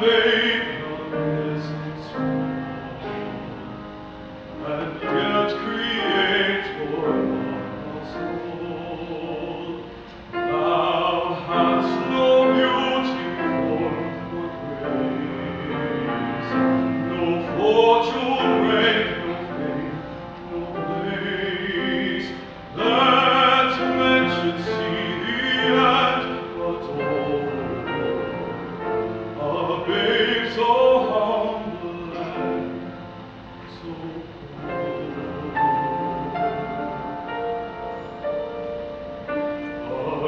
Baby.